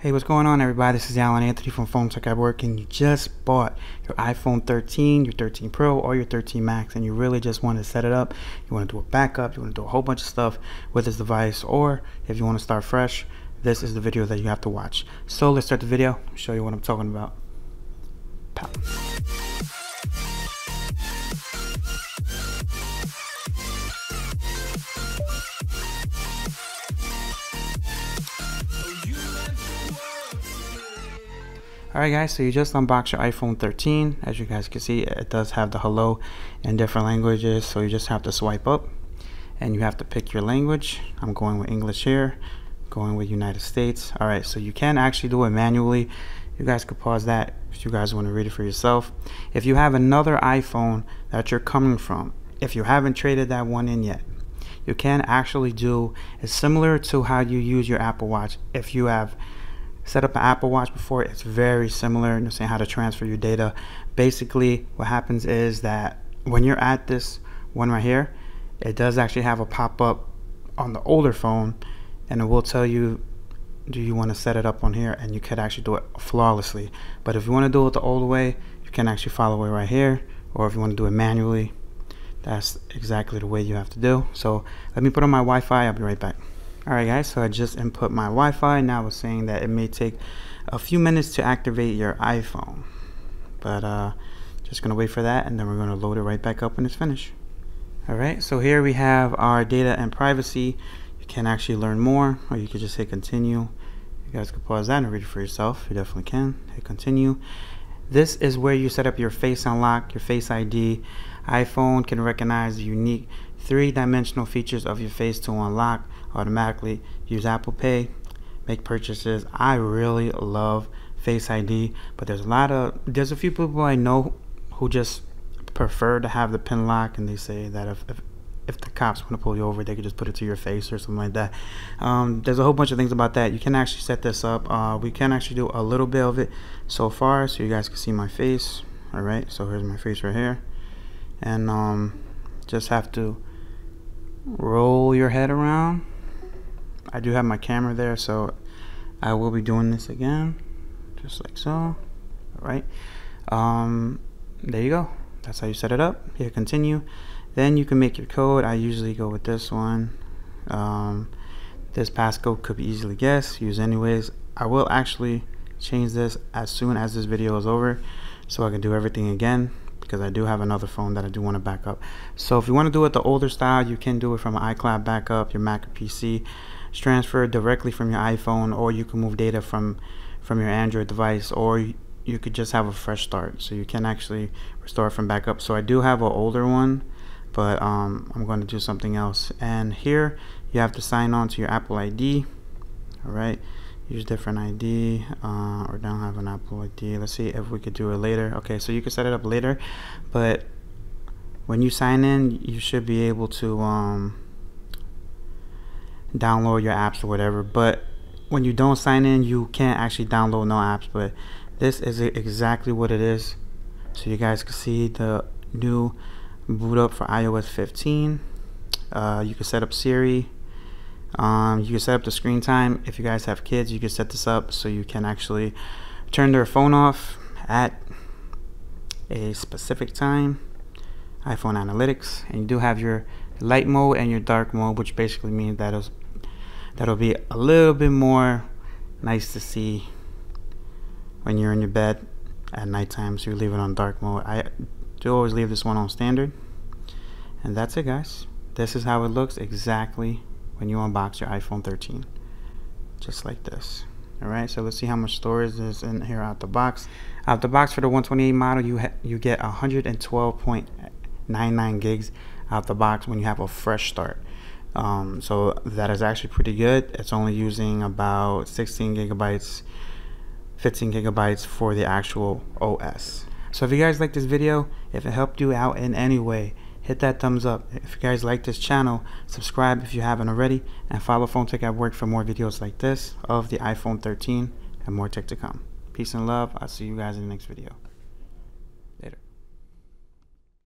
Hey, what's going on, everybody? This is Alan Anthony from Phone Tech at Work, and you just bought your iPhone 13, your 13 Pro, or your 13 Max, and you really just want to set it up. You want to do a backup, you want to do a whole bunch of stuff with this device, or if you want to start fresh, this is the video that you have to watch. So let's start the video, show you what I'm talking about. Pow. Alright guys, so you just unboxed your iPhone 13. As you guys can see, it does have the hello in different languages, so you just have to swipe up and you have to pick your language. I'm going with English here, going with United States. Alright, so you can actually do it manually. You guys could pause that if you guys want to read it for yourself. If you have another iPhone that you're coming from, if you haven't traded that one in yet, you can actually do it's similar to how you use your Apple Watch. If you have set up an Apple Watch before, it's very similar. You know, saying how to transfer your data. Basically, what happens is that when you're at this one right here, it does actually have a pop up on the older phone, and it will tell you, do you want to set it up on here, and you could actually do it flawlessly. But if you want to do it the old way, you can actually follow it right here, or if you want to do it manually, that's exactly the way you have to do. So let me put on my Wi-Fi. I'll be right back. Alright guys, so I just input my Wi-Fi. Now it's saying that it may take a few minutes to activate your iPhone. But uh, just going to wait for that and then we're going to load it right back up when it's finished. Alright, so here we have our data and privacy. You can actually learn more or you can just hit continue. You guys can pause that and read it for yourself. You definitely can. Hit continue. This is where you set up your face unlock, your face ID. iPhone can recognize the unique three-dimensional features of your face to unlock automatically. Use Apple Pay, make purchases. I really love Face ID, but there's a lot of there's a few people I know who just prefer to have the pin lock, and they say that if, if if the cops want to pull you over, they could just put it to your face or something like that. Um, there's a whole bunch of things about that. You can actually set this up. Uh, we can actually do a little bit of it so far, so you guys can see my face. All right, so here's my face right here, and um, just have to roll your head around. I do have my camera there, so I will be doing this again, just like so. All right. Um, there you go. That's how you set it up. Here, continue. Then you can make your code. I usually go with this one. Um, this passcode could be easily guessed. Use anyways. I will actually change this as soon as this video is over so I can do everything again because I do have another phone that I do want to back up. So if you want to do it the older style, you can do it from an iCloud backup, your Mac or PC. transfer directly from your iPhone, or you can move data from from your Android device, or you could just have a fresh start. So you can actually restore from backup. So I do have an older one, but um, I'm going to do something else. And here you have to sign on to your Apple ID. All right use different ID uh, or don't have an Apple ID let's see if we could do it later okay so you can set it up later but when you sign in you should be able to um, download your apps or whatever but when you don't sign in you can't actually download no apps but this is exactly what it is so you guys can see the new boot up for iOS 15 uh, you can set up Siri um, you can set up the screen time. If you guys have kids, you can set this up so you can actually turn their phone off at a specific time. iPhone analytics, and you do have your light mode and your dark mode, which basically means that it'll, that'll be a little bit more nice to see when you're in your bed at nighttime. So you leave it on dark mode. I do always leave this one on standard, and that's it, guys. This is how it looks exactly when you unbox your iPhone 13 just like this. Alright so let's see how much storage is in here out the box. Out the box for the 128 model you you get 112.99 gigs out the box when you have a fresh start. Um, so that is actually pretty good. It's only using about 16 gigabytes 15 gigabytes for the actual OS so if you guys like this video if it helped you out in any way hit that thumbs up. If you guys like this channel, subscribe if you haven't already, and follow Phone Tech at Work for more videos like this of the iPhone 13 and more tech to come. Peace and love. I'll see you guys in the next video.